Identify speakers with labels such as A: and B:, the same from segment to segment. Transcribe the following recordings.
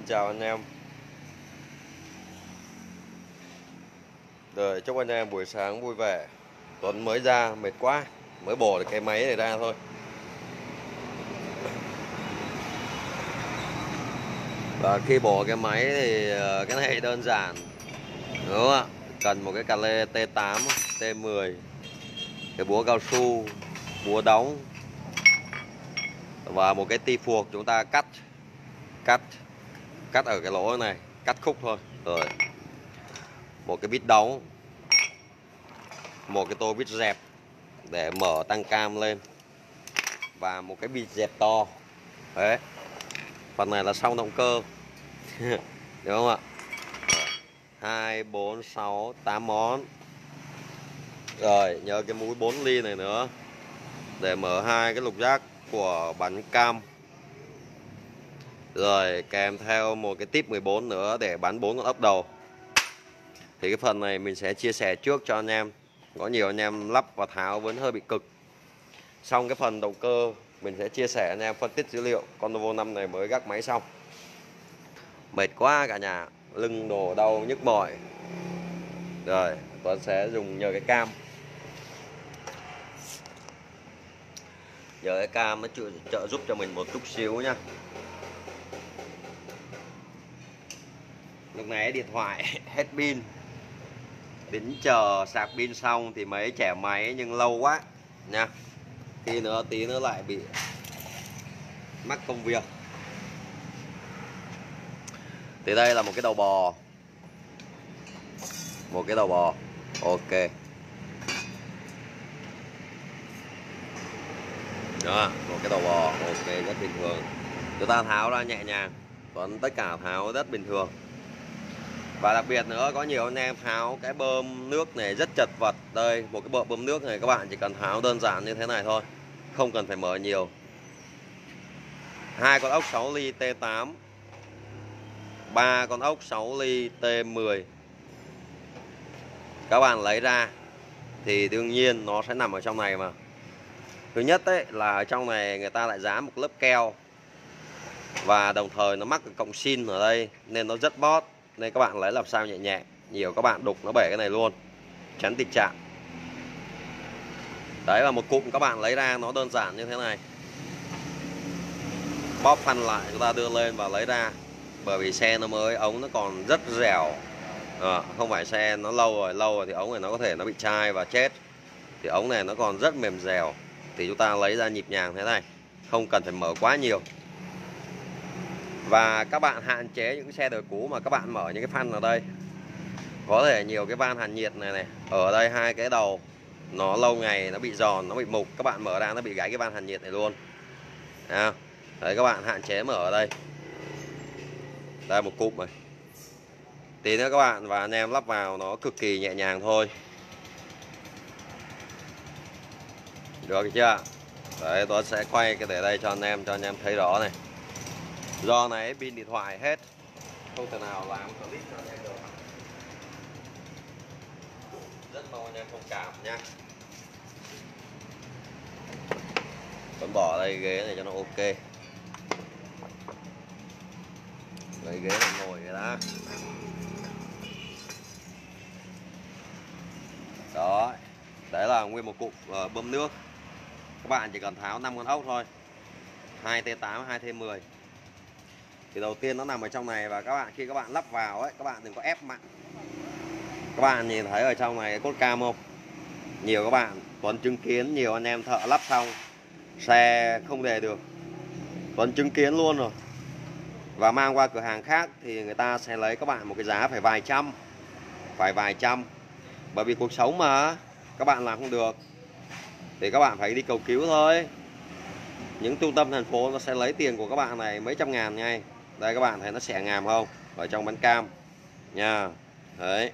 A: Xin chào anh em. Rồi chúc anh em buổi sáng vui vẻ. Tuấn mới ra mệt quá. Mới bổ được cái máy này ra thôi. Và khi bổ cái máy thì ờ, cái này đơn giản. Đúng không ạ? Cần một cái cà lê T8, T10 Cái búa cao su Búa đóng Và một cái ti phuộc chúng ta cắt Cắt cắt ở cái lỗ này, cắt khúc thôi. Rồi. Một cái bít đóng. Một cái tô bít dẹp để mở tăng cam lên. Và một cái bít dẹp to. Đấy. Phần này là sau động cơ. Đúng không ạ? Hai, bốn, sáu, tám món. Rồi, nhớ cái mũi 4 ly này nữa. Để mở hai cái lục giác của bánh cam rồi, kèm theo một cái tip 14 nữa để bán bốn con ốc đầu. Thì cái phần này mình sẽ chia sẻ trước cho anh em. Có nhiều anh em lắp và tháo vẫn hơi bị cực. Xong cái phần động cơ, mình sẽ chia sẻ anh em phân tích dữ liệu. Con Novo 5 này mới gác máy xong. Mệt quá cả nhà. Lưng đổ đau nhức mỏi Rồi, Tuấn sẽ dùng nhờ cái cam. Nhờ cái cam nó trợ giúp cho mình một chút xíu nha lúc này điện thoại, hết pin. Tính chờ sạc pin xong thì mới trẻ máy nhưng lâu quá. Nha khi nữa, tí nữa lại bị mắc công việc. Thì đây là một cái đầu bò. Một cái đầu bò. Ok. Đó, một cái đầu bò. Ok, rất bình thường. Chúng ta tháo ra nhẹ nhàng. Còn tất cả tháo rất bình thường và đặc biệt nữa, có nhiều anh em tháo cái bơm nước này rất chật vật. Đây, một cái bộ bơm nước này các bạn chỉ cần tháo đơn giản như thế này thôi, không cần phải mở nhiều. Hai con ốc 6 ly T8 ba con ốc 6 ly T10 các bạn lấy ra thì đương nhiên nó sẽ nằm ở trong này mà. Thứ nhất đấy là ở trong này người ta lại dán một lớp keo. Và đồng thời nó mắc cái cộng xin ở đây, nên nó rất bót nên các bạn lấy làm sao nhẹ nhẹ. Nhiều các bạn đục nó bể cái này luôn. Tránh tình trạng. Đấy là một cụm các bạn lấy ra nó đơn giản như thế này. Bóp phanh lại chúng ta đưa lên và lấy ra. Bởi vì xe nó mới ống nó còn rất dẻo. À, không phải xe nó lâu rồi lâu rồi thì ống này nó có thể nó bị chai và chết. Thì ống này nó còn rất mềm dẻo. Thì chúng ta lấy ra nhịp nhàng thế này. Không cần phải mở quá nhiều và các bạn hạn chế những cái xe đời cũ mà các bạn mở những cái phanh ở đây. Có thể nhiều cái van hàn nhiệt này này ở đây hai cái đầu nó lâu ngày nó bị giòn nó bị mục các bạn mở ra nó bị gãy cái van hàn nhiệt này luôn. À, đấy các bạn hạn chế mở ở đây. Đây một cụm này. Tí nữa các bạn và anh em lắp vào nó cực kỳ nhẹ nhàng thôi. Được chưa? Đấy tôi sẽ quay cái để đây cho anh em cho anh em thấy rõ này do này pin điện thoại hết. Không thể nào làm clip cho anh em được. Rất mong anh em thông cảm nha. Vẫn bỏ đây ghế này cho nó ok. Lấy ghế này ngồi cái đã đó. Đấy là nguyên một cụm uh, bơm nước. Các bạn chỉ cần tháo 5 con ốc thôi. 2T8 2T10 thì đầu tiên nó nằm ở trong này và các bạn, khi các bạn lắp vào ấy, các bạn đừng có ép mạnh các bạn nhìn thấy ở trong này cốt cam không? Nhiều các bạn, Tuấn chứng kiến, nhiều anh em thợ lắp xong, xe không đề được. Tuấn chứng kiến luôn rồi. Và mang qua cửa hàng khác thì người ta sẽ lấy các bạn một cái giá phải vài trăm, phải vài trăm. Bởi vì cuộc sống mà, các bạn làm không được. Thì các bạn phải đi cầu cứu thôi. Những trung tâm thành phố nó sẽ lấy tiền của các bạn này mấy trăm ngàn ngay đây, các bạn thấy nó xẻ ngàm không? Ở trong bánh cam. Nha. Đấy.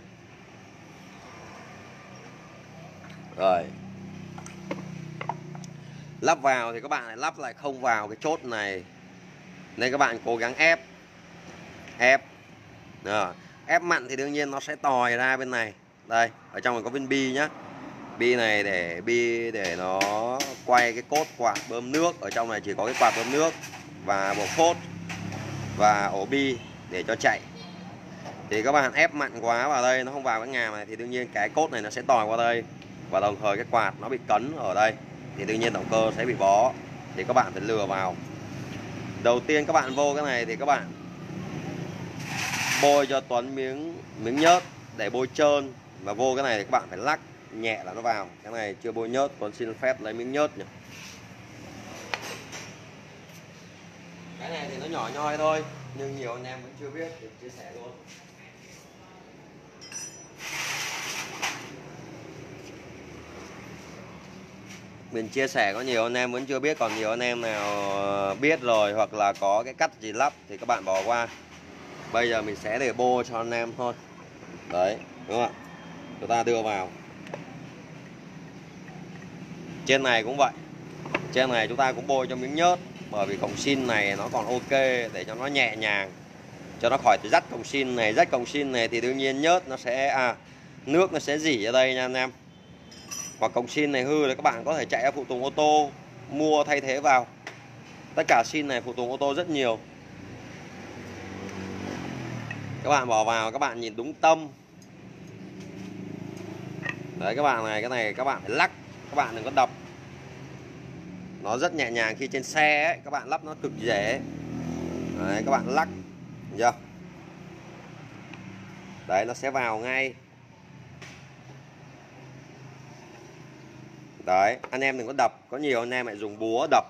A: Rồi. Lắp vào thì các bạn lại lắp lại không vào cái chốt này. Nên các bạn cố gắng ép. Ép. Đó. ép mặn thì đương nhiên nó sẽ tòi ra bên này. Đây, ở trong này có viên bi nhá. Bi này để, bi để nó quay cái cốt quạt bơm nước. Ở trong này chỉ có cái quạt bơm nước và bộ phốt và ổ bi để cho chạy. Thì các bạn ép mạnh quá vào đây, nó không vào cái ngàm này thì đương nhiên cái cốt này nó sẽ tòi qua đây. Và đồng thời cái quạt nó bị cấn ở đây, thì đương nhiên động cơ sẽ bị bó. Thì các bạn phải lừa vào. Đầu tiên các bạn vô cái này thì các bạn bôi cho Tuấn miếng miếng nhớt để bôi trơn. Và vô cái này thì các bạn phải lắc nhẹ là nó vào. Cái này chưa bôi nhớt, Tuấn xin phép lấy miếng nhớt nhỉ. Cái này thì nó nhỏ nhoi thôi, nhưng nhiều anh em vẫn chưa biết thì chia sẻ luôn. Mình chia sẻ có nhiều anh em vẫn chưa biết, còn nhiều anh em nào ờ, biết rồi hoặc là có cái cách gì lắp thì các bạn bỏ qua. Bây giờ mình sẽ để bô cho anh em thôi. Đấy, đúng không ạ? Chúng ta đưa vào. Trên này cũng vậy. Trên này chúng ta cũng bôi cho miếng nhớt bởi vì cổng xin này nó còn ok để cho nó nhẹ nhàng, cho nó khỏi dắt cổng xin này dắt cổng xin này thì đương nhiên nhớt nó sẽ à nước nó sẽ dỉ ở đây nha anh em. Hoặc cổng xin này hư thì các bạn có thể chạy phụ tùng ô tô, mua thay thế vào. Tất cả xin này phụ tùng ô tô rất nhiều. Các bạn bỏ vào, các bạn nhìn đúng tâm. Đấy, các bạn này, cái này các bạn phải lắc, các bạn đừng có đập nó rất nhẹ nhàng khi trên xe ấy, các bạn lắp nó cực dễ đấy, các bạn lắc Được chưa? Đấy nó sẽ vào ngay. Đấy anh em đừng có đập có nhiều anh em lại dùng búa đập.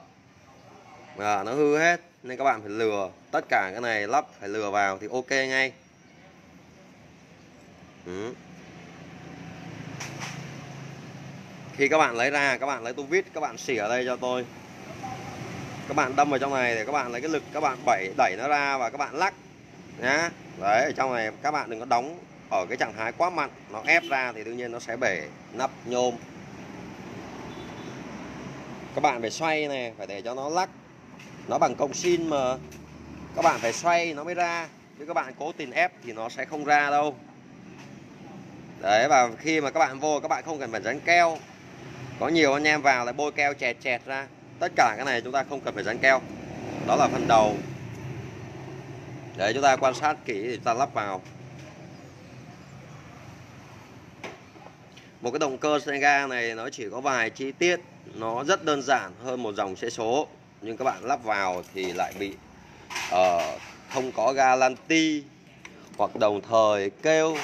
A: À, nó hư hết nên các bạn phải lừa. Tất cả cái này lắp phải lừa vào thì ok ngay. Ừ. khi các bạn lấy ra các bạn lấy tu vít các bạn xỉa ở đây cho tôi các bạn đâm vào trong này để các bạn lấy cái lực các bạn đẩy đẩy nó ra và các bạn lắc nhá đấy ở trong này các bạn đừng có đóng ở cái trạng thái quá mặn nó ép ra thì đương nhiên nó sẽ bể nắp nhôm các bạn phải xoay này phải để cho nó lắc nó bằng công xin mà các bạn phải xoay nó mới ra chứ các bạn cố tình ép thì nó sẽ không ra đâu đấy và khi mà các bạn vô các bạn không cần phải dán keo có nhiều anh em vào lại bôi keo chẹt chẹt ra. Tất cả cái này chúng ta không cần phải dán keo. Đó là phần đầu. Để chúng ta quan sát kỹ thì chúng ta lắp vào. Một cái động cơ xe ga này nó chỉ có vài chi tiết. Nó rất đơn giản hơn một dòng xe số. Nhưng các bạn lắp vào thì lại bị uh, không có galanti hoặc đồng thời kêu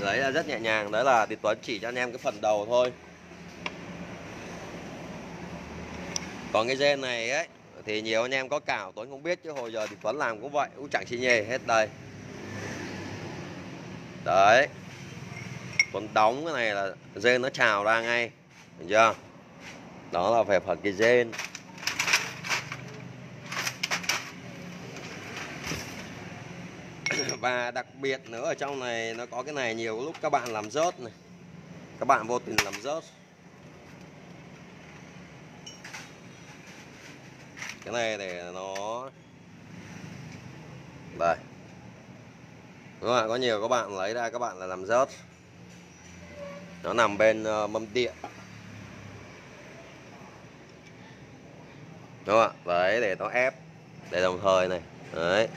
A: đấy là rất nhẹ nhàng, đấy là thì Tuấn chỉ cho anh em cái phần đầu thôi. Còn cái gen này ấy, thì nhiều anh em có cào Tuấn không biết, chứ hồi giờ thì Tuấn làm cũng vậy, cũng chẳng chi nhề hết đây. Đấy. Tuấn đóng cái này là gen nó trào ra ngay, được chưa? Đó là về phần cái gen. và đặc biệt nữa ở trong này nó có cái này nhiều lúc các bạn làm rớt này. Các bạn vô tình làm rớt. Cái này để nó đây. Các bạn có nhiều các bạn lấy ra các bạn là làm rớt. Nó nằm bên uh, mâm điện. Đúng không ạ? Đấy để nó ép. Để đồng thời này. Đấy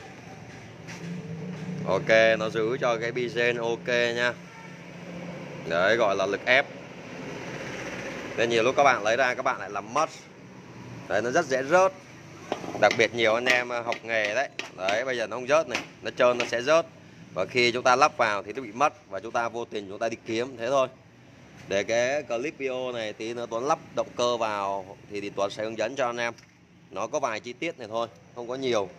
A: ok nó giữ cho cái bizen ok nha. Đấy gọi là lực ép. Nên nhiều lúc các bạn lấy ra các bạn lại làm mất đấy nó rất dễ rớt. Đặc biệt nhiều anh em ờ, học nghề đấy. Đấy bây giờ nó không rớt này nó trơn nó sẽ rớt. Và khi chúng ta lắp vào thì nó bị mất và chúng ta vô tình chúng ta đi kiếm thế thôi. Để cái clip video này tí nữa Tuấn lắp động cơ vào thì, thì Tuấn sẽ hướng dẫn cho anh em. Nó có vài chi tiết này thôi không có nhiều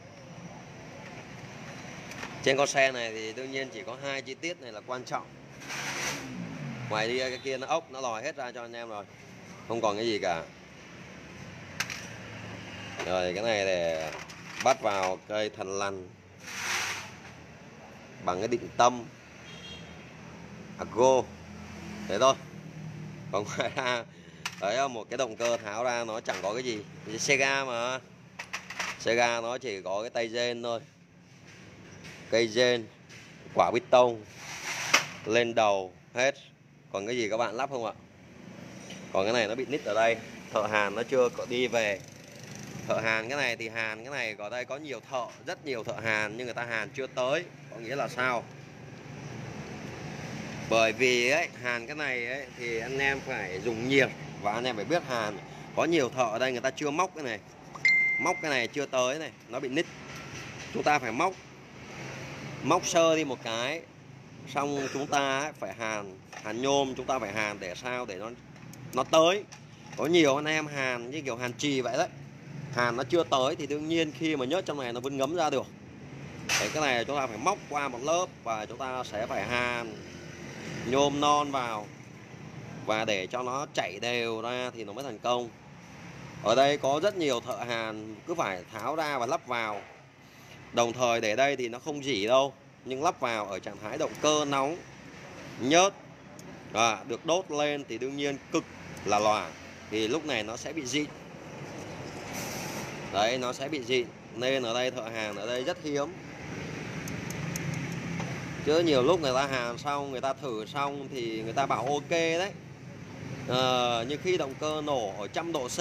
A: trên con xe này thì đương nhiên chỉ có hai chi tiết này là quan trọng. Ngoài đi cái kia nó ốc, nó lòi hết ra cho anh em rồi. Không còn cái gì cả. Rồi, cái này để bắt vào cây thần lằn bằng cái định tâm. À, Ago thế thôi. Còn ngoài ra đấy, một cái động cơ tháo ra nó chẳng có cái gì. Xe ga mà. Xe ga nó chỉ có cái tay gen thôi cây gen, quả bít tông, lên đầu, hết. Còn cái gì các bạn lắp không ạ? Còn cái này nó bị nít ở đây. Thợ hàn nó chưa có đi về. Thợ hàn cái này thì hàn, cái này ở đây có nhiều thợ, rất nhiều thợ hàn, nhưng người ta hàn chưa tới. Có nghĩa là sao? Bởi vì ấy, hàn cái này ấy, thì anh em phải dùng nhiệt và anh em phải biết hàn, có nhiều thợ ở đây người ta chưa móc cái này. Móc cái này chưa tới này, nó bị nít. Chúng ta phải móc móc sơ đi một cái xong chúng ta phải hàn hàn nhôm chúng ta phải hàn để sao để nó nó tới. Có nhiều anh em hàn như kiểu hàn trì vậy đấy. Hàn nó chưa tới thì đương nhiên khi mà nhớt trong này nó vẫn ngấm ra được. Đấy, cái này chúng ta phải móc qua một lớp và chúng ta sẽ phải hàn nhôm non vào. Và để cho nó chảy đều ra thì nó mới thành công. Ở đây có rất nhiều thợ hàn cứ phải tháo ra và lắp vào đồng thời để đây thì nó không dỉ đâu nhưng lắp vào ở trạng thái động cơ nóng nhớt à, được đốt lên thì đương nhiên cực là lòa thì lúc này nó sẽ bị dị. Đấy nó sẽ bị dị nên ở đây thợ hàn ở đây rất hiếm. Chứ nhiều lúc người ta hàn xong người ta thử xong thì người ta bảo ok đấy. À, nhưng khi động cơ nổ ở trăm độ C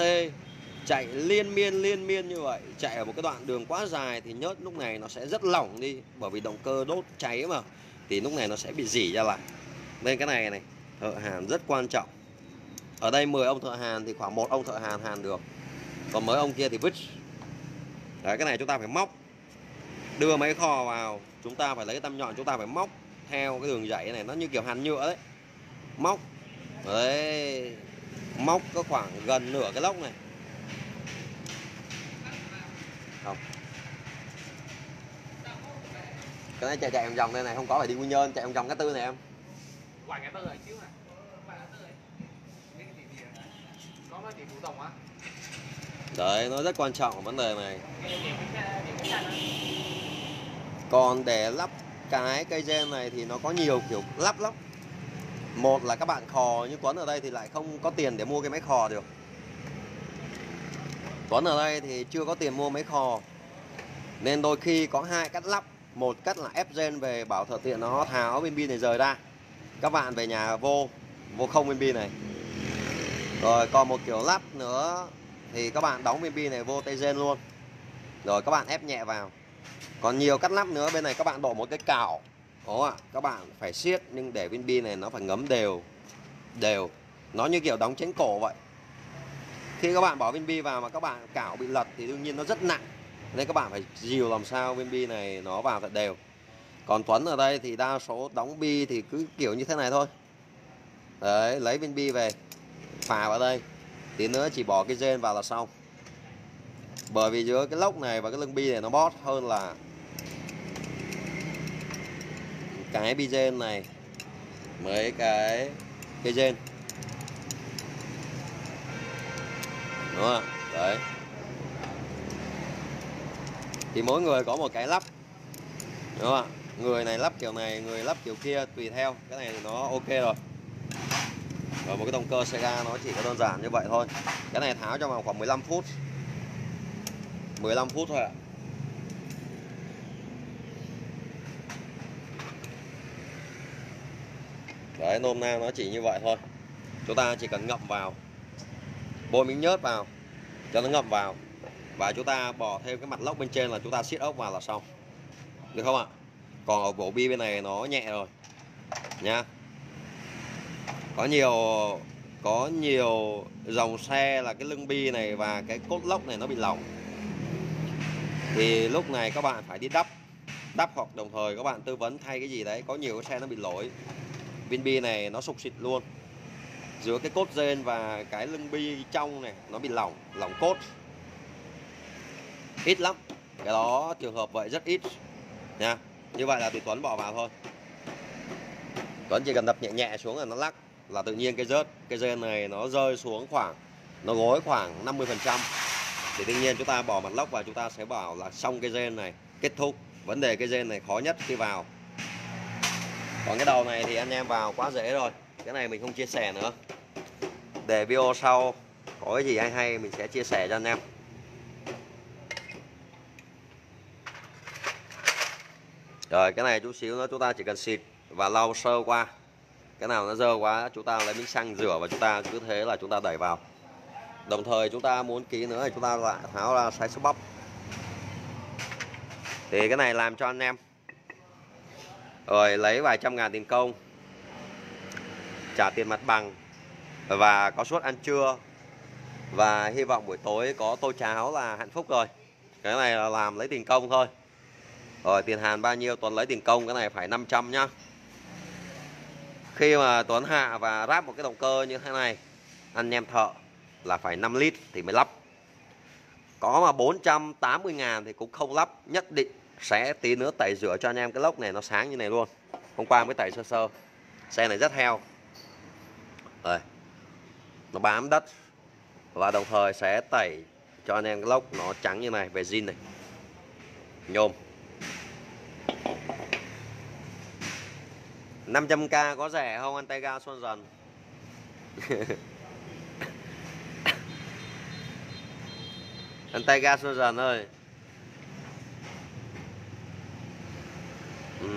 A: chạy liên miên liên miên như vậy. Chạy ở một cái đoạn đường quá dài thì nhớt lúc này nó sẽ rất lỏng đi. Bởi vì động cơ đốt cháy mà. Thì lúc này nó sẽ bị dỉ ra lại. Nên cái này này, thợ hàn rất quan trọng. Ở đây 10 ông thợ hàn thì khoảng một ông thợ hàn hàn được. Còn mấy ông kia thì vứt. Đấy, cái này chúng ta phải móc. Đưa máy kho vào. Chúng ta phải lấy tăm nhọn chúng ta phải móc theo cái đường dãy này. Nó như kiểu hàn nhựa đấy. Móc. Đấy. Móc có khoảng gần nửa cái lốc này không. Cái này chạy chạy vòng vòng đây này không có phải đi quy nhơn chạy vòng vòng cái tư này em.
B: Quải cái tư này tổng á
A: đấy nó rất quan trọng ở vấn đề này. Còn để lắp cái cây gen này thì nó có nhiều kiểu lắp lắm. Một là các bạn khò như Tuấn ở đây thì lại không có tiền để mua cái máy khò được Tuấn ở đây thì chưa có tiền mua máy kho, nên đôi khi có hai cách lắp. Một cách là ép gen về bảo thợ tiện nó tháo bên pin này rời ra. Các bạn về nhà vô vô không bên pin này. Rồi còn một kiểu lắp nữa thì các bạn đóng bên pin này vô tay gen luôn. Rồi các bạn ép nhẹ vào. Còn nhiều cách lắp nữa bên này các bạn đổ một cái cào Đúng không ạ các bạn phải siết nhưng để viên pin này nó phải ngấm đều đều. Nó như kiểu đóng chén cổ vậy khi các bạn bỏ viên bi vào mà các bạn cào bị lật thì đương nhiên nó rất nặng. Nên các bạn phải dìu làm sao viên bi này nó vào thật đều. Còn Tuấn ở đây thì đa số đóng bi thì cứ kiểu như thế này thôi. Đấy, lấy viên bi về, phà vào đây. Tí nữa chỉ bỏ cái gen vào là xong. Bởi vì giữa cái lốc này và cái lưng bi này nó bót hơn là cái bi gen này mấy cái cái gen. đúng không? Đấy. Thì mỗi người có một cái lắp. Đúng không ạ? Người này lắp kiểu này, người lắp kiểu kia, tùy theo. Cái này thì nó ok rồi. Rồi một cái động cơ Sega nó chỉ có đơn giản như vậy thôi. Cái này tháo trong vòng khoảng 15 phút. 15 phút thôi ạ. Đấy, nôm na nó chỉ như vậy thôi. Chúng ta chỉ cần ngậm vào. Bôi miếng nhớt vào, Cho nó ngậm vào. Và chúng ta bỏ thêm cái mặt lốc bên trên là chúng ta siết ốc vào là xong. Được không ạ? Còn ở bộ bi bên này nó nhẹ rồi. Nha. Có nhiều Có nhiều dòng xe là cái lưng bi này và cái cốt lốc này nó bị lỏng. Thì lúc này các bạn phải đi đắp Đắp hoặc đồng thời các bạn tư vấn thay cái gì đấy. Có nhiều cái xe nó bị lỗi. Viên bi này nó sụp xịt luôn giữa cái cốt gen và cái lưng bi trong này, nó bị lỏng lỏng cốt. Ít lắm. Cái đó trường hợp vậy rất ít. Nha. Như vậy là tùy Tuấn bỏ vào thôi. Tuấn chỉ cần đập nhẹ nhẹ xuống là nó lắc, là tự nhiên cái rớt. Cái gen này nó rơi xuống khoảng, nó gối khoảng 50 phần trăm. Thì tự nhiên chúng ta bỏ mặt lóc và chúng ta sẽ bảo là xong cái gen này, kết thúc. Vấn đề cái gen này khó nhất khi vào. Còn cái đầu này thì anh em vào quá dễ rồi cái này mình không chia sẻ nữa. Để video sau có cái gì hay hay mình sẽ chia sẻ cho anh em. Rồi, cái này chút xíu nữa chúng ta chỉ cần xịt và lau sơ qua. Cái nào nó dơ quá, chúng ta lấy miếng xăng rửa và chúng ta cứ thế là chúng ta đẩy vào. Đồng thời chúng ta muốn ký nữa thì chúng ta lại tháo ra sai số bắp. Thì cái này làm cho anh em. Rồi, lấy vài trăm ngàn tiền công trả tiền mặt bằng và có suất ăn trưa. Và hy vọng buổi tối có tô cháo là hạnh phúc rồi. Cái này là làm lấy tiền công thôi. Rồi, tiền hàn bao nhiêu? Tuấn lấy tiền công, cái này phải 500 nhá. Khi mà Tuấn hạ và ráp một cái động cơ như thế này anh em thợ là phải 5 lít thì mới lắp. Có mà 480 ngàn thì cũng không lắp, nhất định sẽ tí nữa tẩy rửa cho anh em cái lốc này nó sáng như này luôn. Hôm qua mới tẩy sơ sơ, xe này rất heo đây nó bám đất. Và đồng thời sẽ tẩy cho anh em cái lốc nó trắng như này, về zin này. Nhôm. 500k có rẻ không anh tay ga xuân dần? Anh tay ga xuân dần ơi. Ừ.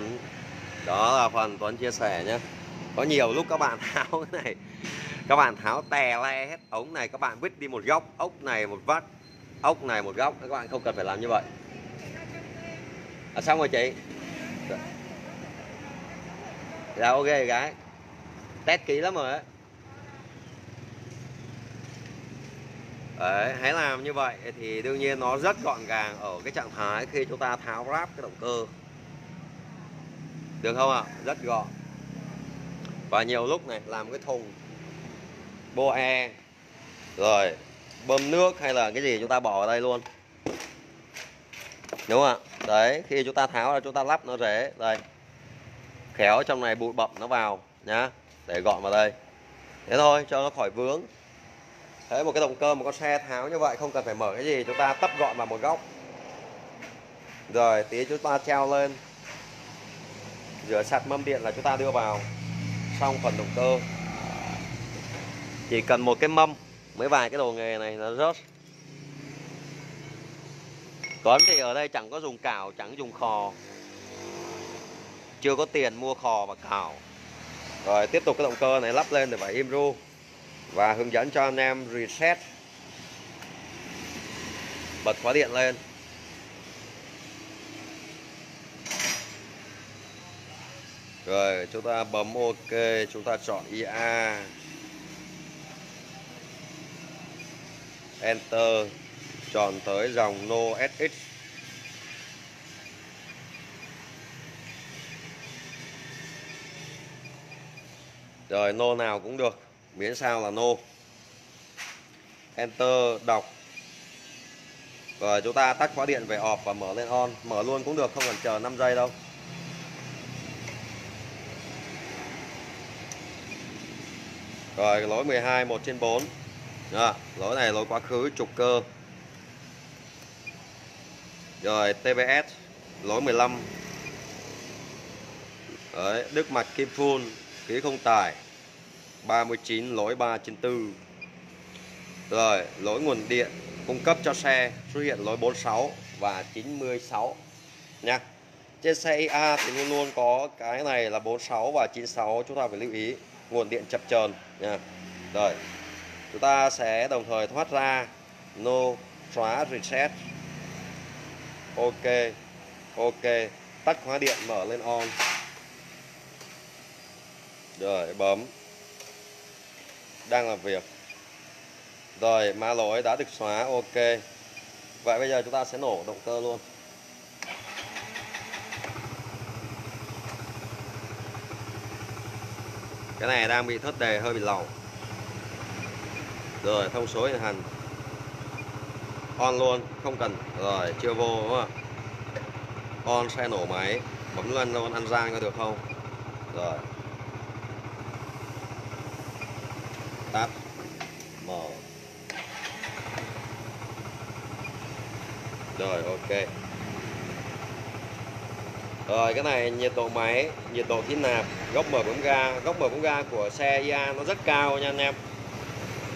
A: đó là phần Tuấn chia sẻ nhé có nhiều lúc các bạn tháo cái này các bạn tháo tè le hết ống này các bạn vứt đi một góc ốc này một vắt ốc này một góc. Các bạn không cần phải làm như vậy. À, xong rồi chị. Dạ ok gái. Test kỹ lắm rồi ấy Đấy, hãy làm như vậy thì đương nhiên nó rất gọn gàng ở cái trạng thái khi chúng ta tháo ráp cái động cơ. Được không ạ? Rất gọn. Và nhiều lúc này làm cái thùng bô e rồi, bơm nước hay là cái gì chúng ta bỏ vào đây luôn. Đúng không ạ? Đấy, khi chúng ta tháo ra, chúng ta lắp nó dễ đây. Khéo trong này bụi bậm nó vào, nhá. Để gọn vào đây. Thế thôi, cho nó khỏi vướng. Thế một cái động cơ một con xe tháo như vậy, không cần phải mở cái gì. Chúng ta tấp gọn vào một góc. Rồi, tí chúng ta treo lên. Rửa sạch mâm điện là chúng ta đưa vào. Xong phần động cơ chỉ cần một cái mâm mấy vài cái đồ nghề này là rớt. Còn thì ở đây chẳng có dùng cào, chẳng dùng khò. Chưa có tiền mua khò và cào. Rồi, tiếp tục cái động cơ này lắp lên để phải im ru và hướng dẫn cho anh em reset. Bật khóa điện lên. Rồi, chúng ta bấm ok, chúng ta chọn IA Enter chọn tới dòng No SX rồi, no nào cũng được, miễn sao là no. Enter, đọc. Rồi, chúng ta tắt khóa điện về off và mở lên on. Mở luôn cũng được, không cần chờ 5 giây đâu. Rồi, lỗi 12 1 trên 4 đó, lỗi này lỗi quá khứ trục cơ. Rồi TBS lỗi 15 Đấy, Đức Mạch Kim Phun khí không tải 39 lỗi 394 Rồi lỗi nguồn điện cung cấp cho xe xuất hiện lỗi 46 và 96 nha Trên xe IA thì luôn luôn có cái này là 46 và 96 chúng ta phải lưu ý. Nguồn điện chập chờn nha. Rồi chúng ta sẽ đồng thời thoát ra. No xóa reset. Ok ok. Tắt khóa điện, mở lên on. Rồi, bấm. Đang làm việc. Rồi mã lỗi đã được xóa, ok. Vậy bây giờ chúng ta sẽ nổ động cơ luôn. Cái này đang bị thất đề, hơi bị lỏng rồi, thông số hiện hành. On luôn, không cần. Rồi, chưa vô, đúng không? On xe nổ máy. Bấm luôn luôn, ăn giang có được không? Rồi. Tắt. Mở. Rồi, ok. Rồi, cái này nhiệt độ máy, nhiệt độ khí nạp, góc mở bấm ga. Góc mở bấm ga của xe IA nó rất cao nha anh em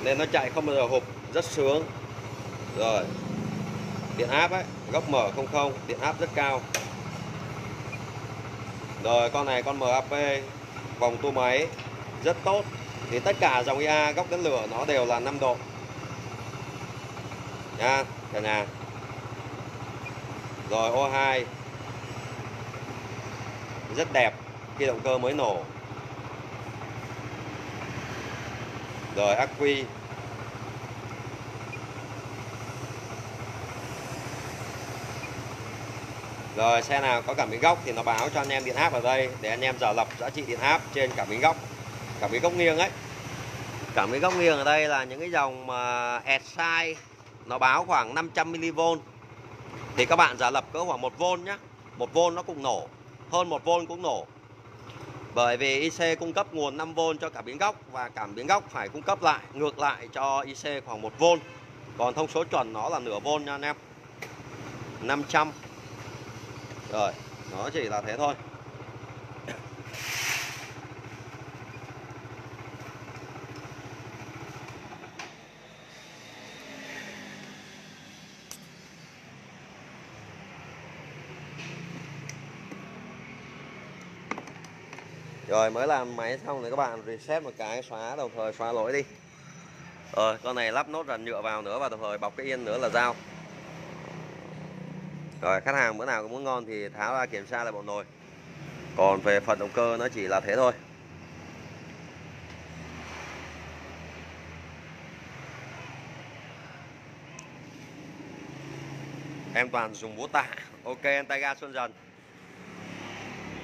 A: nên nó chạy không bao giờ hụp rất sướng. Rồi, điện áp ấy, góc mở không không, điện áp rất cao. Rồi, con này, con MAP vòng tua máy, rất tốt. Thì tất cả dòng IA góc đánh lửa nó đều là 5 độ. Nha, cả nhà. Rồi O2 rất đẹp khi động cơ mới nổ. Rồi ắc quy Rồi xe nào có cảm biến góc thì nó báo cho anh em điện áp ở đây để anh em giả lập giá trị điện áp trên cảm biến góc. Cảm biến góc nghiêng ấy. Cảm biến góc nghiêng ở đây là những cái dòng mà Edside nó báo khoảng 500 mV. Thì các bạn giả lập cỡ khoảng 1V nhá. 1V nó cũng nổ, hơn 1V cũng nổ. Bởi vì IC cung cấp nguồn 5V cho cảm biến góc và cảm biến góc phải cung cấp lại, ngược lại cho IC khoảng 1V. Còn thông số chuẩn nó là nửa V nha anh em. 500 rồi, nó chỉ là thế thôi Rồi, mới làm máy xong thì các bạn reset một cái xóa đồng thời, xóa lỗi đi. Rồi, con này lắp nốt rần nhựa vào nữa và đồng thời bọc cái yên nữa là dao rồi, khách hàng bữa nào cũng muốn ngon thì tháo ra kiểm tra lại bộ nồi. Còn về phần động cơ nó chỉ là thế thôi. Em toàn dùng búa tạ. Ok, em tay ga xuân dần.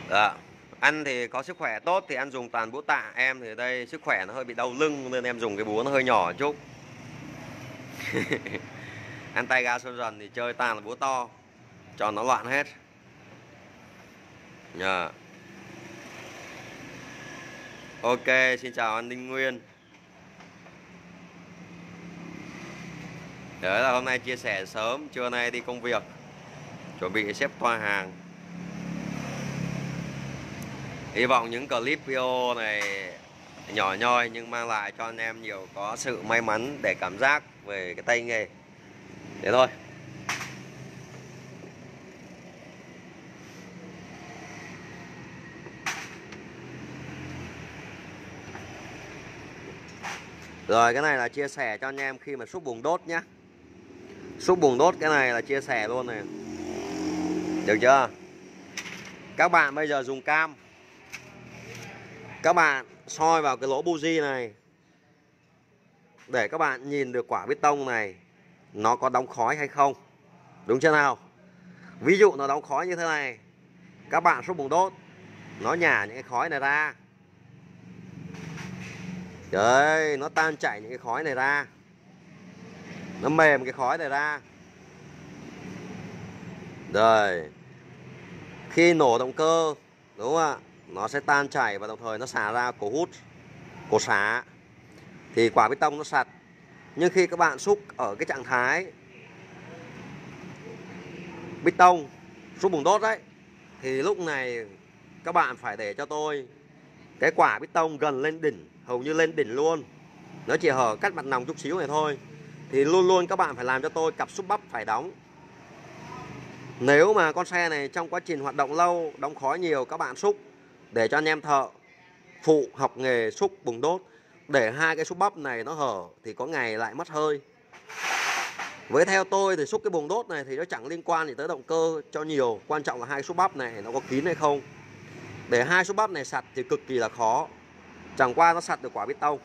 A: Đó ăn thì có sức khỏe tốt thì ăn dùng toàn búa tạ. Em thì đây sức khỏe nó hơi bị đau lưng nên em dùng cái búa nó hơi nhỏ chút. Ăn tay ga sơn dần thì chơi toàn là búa to, cho nó loạn hết. Yeah. ok, xin chào anh Đinh Nguyên. Đấy là hôm nay chia sẻ sớm, trưa nay đi công việc, chuẩn bị xếp toa hàng hy vọng những clip video này nhỏ nhoi nhưng mang lại cho anh em nhiều có sự may mắn để cảm giác về cái tay nghề. Thế thôi. Rồi, cái này là chia sẻ cho anh em khi mà xúc bùng đốt nhá. Xúc bùng đốt cái này là chia sẻ luôn này. Được chưa? Các bạn bây giờ dùng cam. Các bạn soi vào cái lỗ buji này. Để các bạn nhìn được quả bê tông này Nó có đóng khói hay không? Đúng chưa nào? Ví dụ nó đóng khói như thế này Các bạn xúc bùng đốt Nó nhả những cái khói này ra. Đấy, nó tan chảy những cái khói này ra. Nó mềm cái khói này ra. Rồi Khi nổ động cơ Đúng không ạ? Nó sẽ tan chảy và đồng thời nó xả ra cổ hút, Cổ xả. Thì quả bê tông nó sạch. Nhưng khi các bạn xúc ở cái trạng thái Bê tông, Xúc bùng đốt đấy, Thì lúc này các bạn phải để cho tôi Cái quả bê tông gần lên đỉnh, hầu như lên đỉnh luôn. Nó chỉ hở cắt mặt nòng chút xíu này thôi. Thì luôn luôn các bạn phải làm cho tôi cặp xúc bắp phải đóng. Nếu mà con xe này trong quá trình hoạt động lâu, đóng khói nhiều, các bạn xúc để cho anh em thợ phụ học nghề xúc bùng đốt. Để hai cái xúc bắp này nó hở thì có ngày lại mất hơi. Với theo tôi thì xúc cái bùng đốt này thì nó chẳng liên quan gì tới động cơ cho nhiều. Quan trọng là hai xúc bắp này nó có kín hay không. Để hai xúc bắp này sạch thì cực kỳ là khó. Chẳng qua nó sạch được quả bít tông.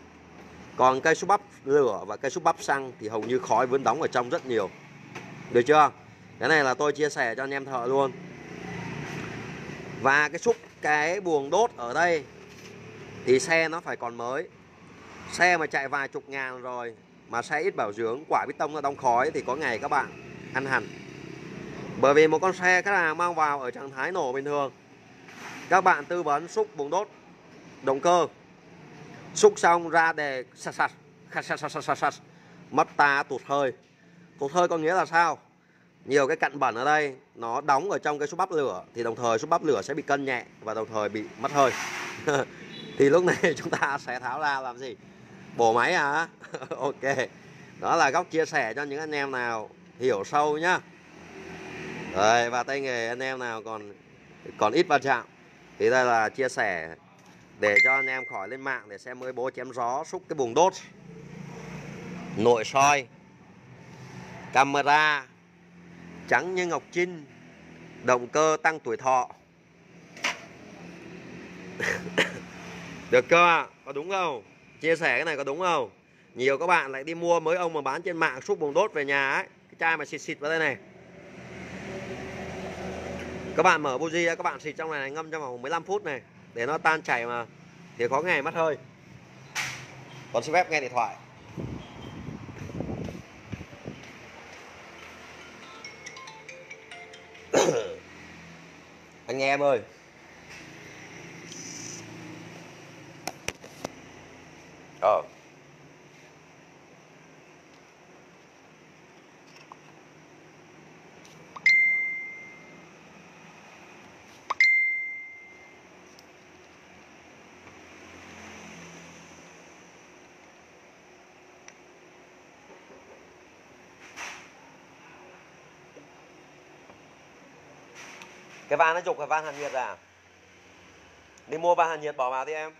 A: Còn cây xúc bắp lửa và cây xúc bắp xăng Thì hầu như khói vẫn đóng ở trong rất nhiều. Được chưa? Cái này là tôi chia sẻ cho anh em thợ luôn. Và cái xúc cái buồng đốt ở đây Thì xe nó phải còn mới. Xe mà chạy vài chục ngàn rồi Mà xe ít bảo dưỡng, Quả bít tông nó đóng khói Thì có ngày các bạn, ăn hẳn. Bởi vì một con xe các bạn mang vào ở trạng thái nổ bình thường. Các bạn tư vấn xúc buồng đốt, Động cơ. Xúc xong ra để sạch sạch sạch sạch sạch sạch sạch mất ta tụt hơi. Tụt hơi có nghĩa là sao? Nhiều cái cặn bẩn ở đây, nó đóng ở trong cái xúc bắp lửa, thì đồng thời xúc bắp lửa sẽ bị cân nhẹ và đồng thời bị mất hơi. Thì lúc này chúng ta sẽ tháo ra làm gì? Bổ máy à? Ok. Đó là góc chia sẻ cho những anh em nào hiểu sâu nhá. Rồi và tay nghề anh em nào còn còn ít va chạm. Thì đây là chia sẻ để cho anh em khỏi lên mạng để xem mới bố chém gió xúc cái bùng đốt. Nội soi, camera trắng như ngọc trinh động cơ tăng tuổi thọ. Được cơ ạ có đúng không? Chia sẻ cái này có đúng không? Nhiều các bạn lại đi mua mới ông mà bán trên mạng xúc bùng đốt về nhà ấy. Cái chai mà xịt xịt vào đây này. Các bạn mở buji ra các bạn xịt trong này, này ngâm trong vòng 15 phút này để nó tan chảy mà thì có ngày mất hơi. Còn xin phép nghe điện thoại. Anh em ơi. Ờ cái van nó trục cái van hàn nhiệt à? Đi mua van hàn nhiệt bỏ vào đi em.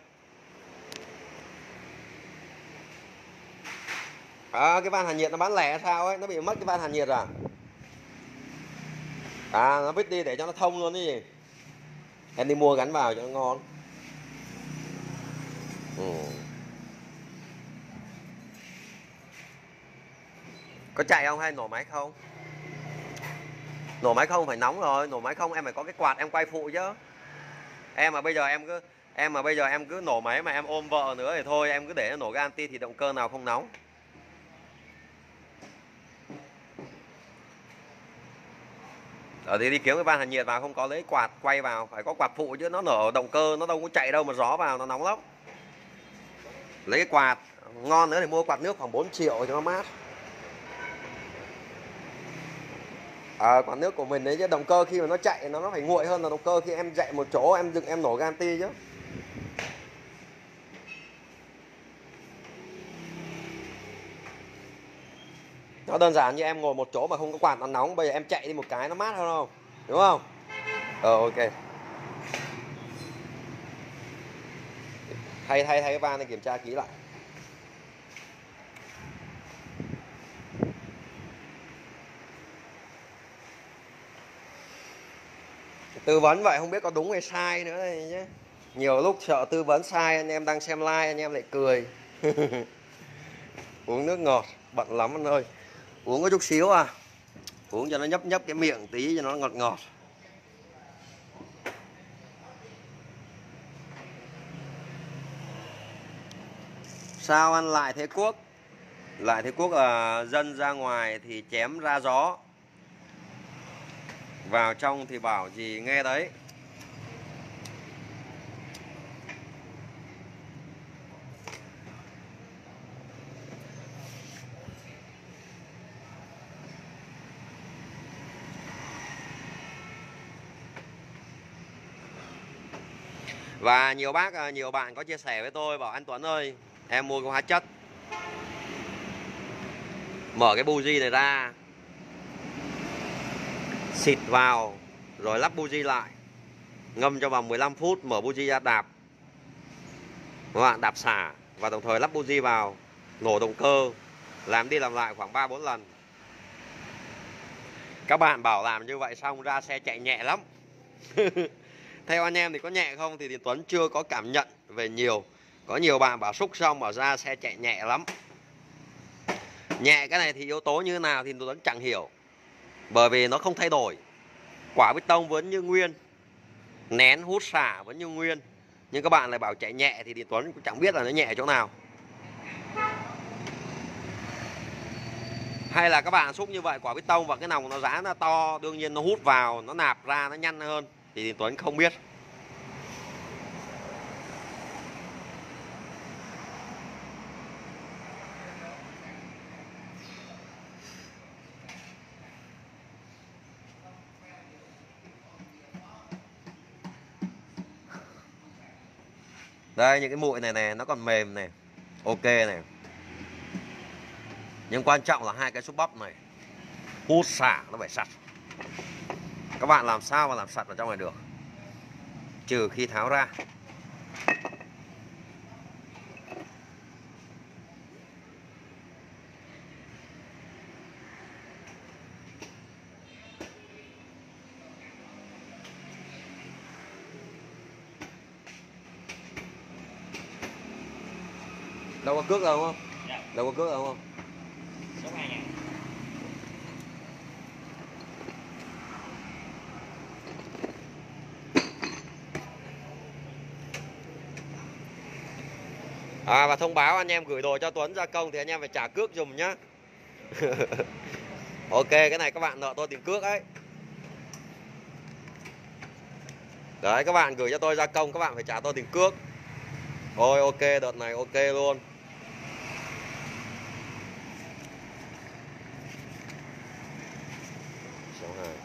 A: À, cái van hàn nhiệt nó bán lẻ sao ấy? Nó bị mất cái van hàn nhiệt à? À nó vứt đi để cho nó thông luôn đi em đi mua gắn vào cho nó ngon. Ừ. có chạy không hay nổ máy không? Nổ máy không, phải nóng rồi. Nổ máy không, em phải có cái quạt em quay phụ chứ. Em mà bây giờ em cứ, em mà bây giờ em cứ nổ máy mà em ôm vợ nữa thì thôi, em cứ để nổ ga anti thì động cơ nào không nóng. Ở đây đi kiếm cái van hàn nhiệt vào, không có lấy quạt quay vào, phải có quạt phụ chứ. Nó nổ động cơ, nó đâu có chạy đâu mà gió vào, nó nóng lắm. Lấy cái quạt, ngon nữa thì mua quạt nước khoảng 4 triệu cho nó mát. Ờ, à, quạt nước của mình đấy chứ động cơ khi mà nó chạy nó nó phải nguội hơn là động cơ khi em chạy một chỗ em dựng em nổ ganti chứ. Nó đơn giản như em ngồi một chỗ mà không có quạt nó nóng bây giờ em chạy đi một cái nó mát hơn không? Đúng không? Ờ ok. Thay thay thay cái van này kiểm tra kỹ lại. Tư vấn vậy, không biết có đúng hay sai nữa đây nhé nhiều lúc sợ tư vấn sai, anh em đang xem like, anh em lại cười. Uống nước ngọt, bận lắm anh ơi. Uống có chút xíu à? Uống cho nó nhấp nhấp cái miệng tí cho nó ngọt ngọt. Sao ăn lại thế quốc? Lại thế quốc là dân ra ngoài thì chém ra gió vào trong thì bảo gì nghe đấy Và nhiều bác, à, nhiều bạn có chia sẻ với tôi bảo anh Tuấn ơi, em mua cái hóa chất. Mở cái buji này ra, xịt vào rồi lắp buji lại. Ngâm cho vòng 15 phút, mở buji ra đạp. Các bạn đạp xả và đồng thời lắp buji vào, nổ động cơ, làm đi làm lại khoảng 3 4 lần. Các bạn bảo làm như vậy xong ra xe chạy nhẹ lắm. theo anh em thì có nhẹ không thì, thì Tuấn chưa có cảm nhận về nhiều có nhiều bạn bảo xúc xong bảo ra xe chạy nhẹ lắm nhẹ cái này thì yếu tố như thế nào thì Tuấn chẳng hiểu bởi vì nó không thay đổi. Quả bê tông vẫn như nguyên nén hút xả vẫn như nguyên. Nhưng các bạn lại bảo chạy nhẹ thì, Điện Tuấn cũng chẳng biết là nó nhẹ chỗ nào. Hay là các bạn xúc như vậy quả bê tông và cái nòng nó giá nó to đương nhiên nó hút vào nó nạp ra nó nhanh hơn thì Tuấn không biết. Đây, những cái mũi này này nó còn mềm này ok này nhưng quan trọng là hai cái xúc bắp này hút xả nó phải sạch. Các bạn làm sao mà làm sạch vào trong này được? Trừ khi tháo ra. Cước đâu không
B: Dạ.
A: đâu có cước đâu không
B: Số 2 ngàn.
A: À và thông báo anh em gửi đồ cho Tuấn gia công thì anh em phải trả cước dùm nhá. ok, cái này các bạn nợ tôi tiền cước ấy. Đấy, các bạn gửi cho tôi gia công các bạn phải trả tôi tiền cước. Ôi ok, đợt này ok luôn. Số hai.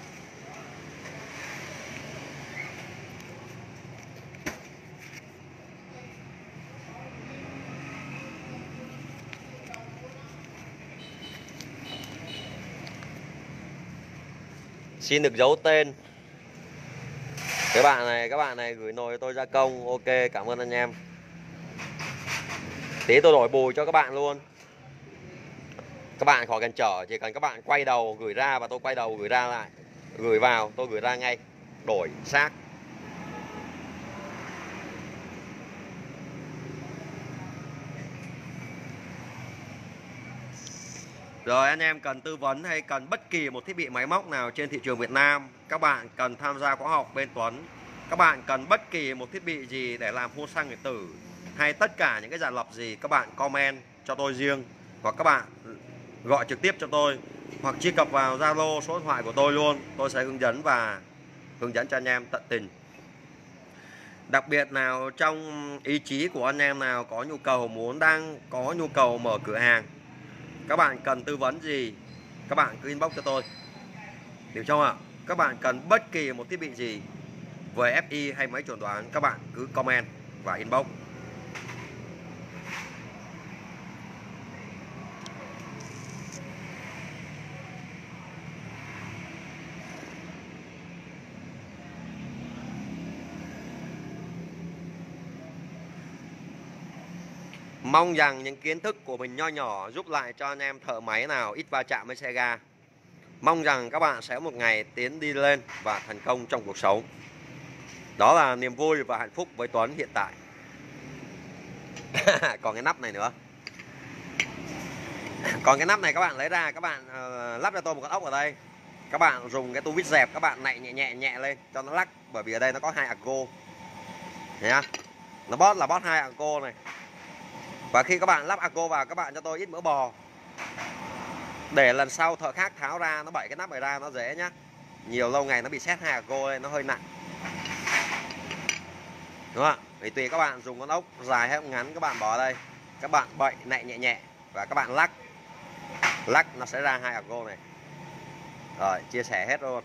A: Xin được giấu tên. Các bạn này, các bạn này gửi nồi cho tôi gia công. Ok, cảm ơn anh em. Tí tôi đổi bù cho các bạn luôn. Các bạn khỏi cần chở, Chỉ cần các bạn quay đầu gửi ra Và tôi quay đầu gửi ra lại. Gửi vào, tôi gửi ra ngay. Đổi, xác. Rồi, anh em cần tư vấn hay cần bất kỳ một thiết bị máy móc nào trên thị trường Việt Nam, Các bạn cần tham gia khóa học bên Tuấn. Các bạn cần bất kỳ một thiết bị gì để làm hô xăng điện tử, Hay tất cả những cái giả lập gì, các bạn comment cho tôi riêng, Hoặc các bạn gọi trực tiếp cho tôi, Hoặc truy cập vào Zalo số điện thoại của tôi luôn. Tôi sẽ hướng dẫn và hướng dẫn cho anh em tận tình. Đặc biệt nào trong ý chí của anh em nào có nhu cầu muốn đang có nhu cầu mở cửa hàng các bạn cần tư vấn gì, các bạn cứ inbox cho tôi. Hiểu không ạ? Các bạn cần bất kỳ một thiết bị gì về FI hay máy chuẩn đoán, các bạn cứ comment và inbox. Mong rằng những kiến thức của mình nho nhỏ giúp lại cho anh em thợ máy nào ít va chạm với xe ga. Mong rằng các bạn sẽ một ngày tiến đi lên và thành công trong cuộc sống. Đó là niềm vui và hạnh phúc với Tuấn hiện tại. Còn cái nắp này nữa. Còn cái nắp này các bạn lấy ra, các bạn uh, lắp cho tôi một con ốc ở đây. Các bạn dùng cái tu vít dẹp, các bạn nạy nhẹ nhẹ nhẹ lên cho nó lắc. Bởi vì ở đây nó có hai argo. Nhá. Nó bót là bót hai argo này và khi các bạn lắp Aco vào, các bạn cho tôi ít mỡ bò. Để lần sau thợ khác tháo ra, nó bậy cái nắp này ra, nó dễ nhá. Nhiều lâu ngày nó bị xét hai Aco lên, nó hơi nặng. Đúng không ạ? Thì tùy các bạn dùng con ốc, dài hay ngắn, các bạn bỏ đây. Các bạn bậy, nạy nhẹ nhẹ, và các bạn lắc. Lắc nó sẽ ra hai Aco này. Rồi, chia sẻ hết luôn.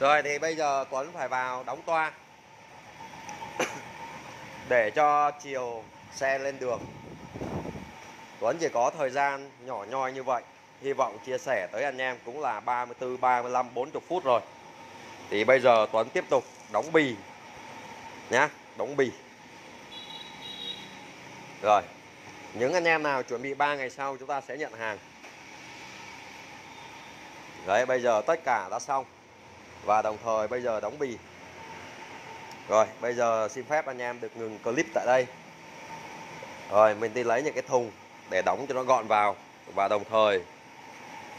A: Rồi thì bây giờ Tuấn phải vào đóng toa. Để cho chiều xe lên đường. Tuấn chỉ có thời gian nhỏ nhoi như vậy. Hy vọng chia sẻ tới anh em cũng là 34, 35, 40 phút rồi. Thì bây giờ Tuấn tiếp tục đóng bì Nhá, đóng bì. Rồi Những anh em nào chuẩn bị 3 ngày sau chúng ta sẽ nhận hàng. Đấy bây giờ tất cả đã xong và đồng thời bây giờ đóng bì. Rồi bây giờ xin phép anh em được ngừng clip tại đây. Rồi mình đi lấy những cái thùng để đóng cho nó gọn vào. Và đồng thời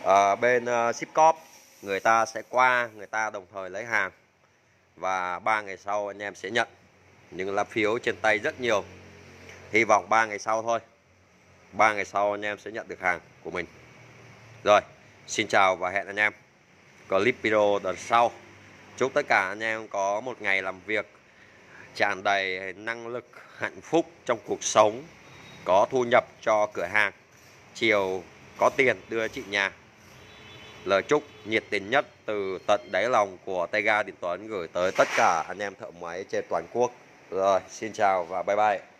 A: à, bên à, uh, shipcop người ta sẽ qua người ta đồng thời lấy hàng. Và ba ngày sau anh em sẽ nhận những lá phiếu trên tay rất nhiều. Hy vọng ba ngày sau thôi. Ba ngày sau anh em sẽ nhận được hàng của mình. Rồi xin chào và hẹn anh em clip video đợt sau. Chúc tất cả anh em có một ngày làm việc tràn đầy năng lực, hạnh phúc trong cuộc sống, có thu nhập cho cửa hàng, chiều có tiền đưa chị nhà. Lời chúc nhiệt tình nhất từ tận đáy lòng của tay ga điện tuấn gửi tới tất cả anh em thợ máy trên toàn quốc. Rồi, xin chào và bye bye.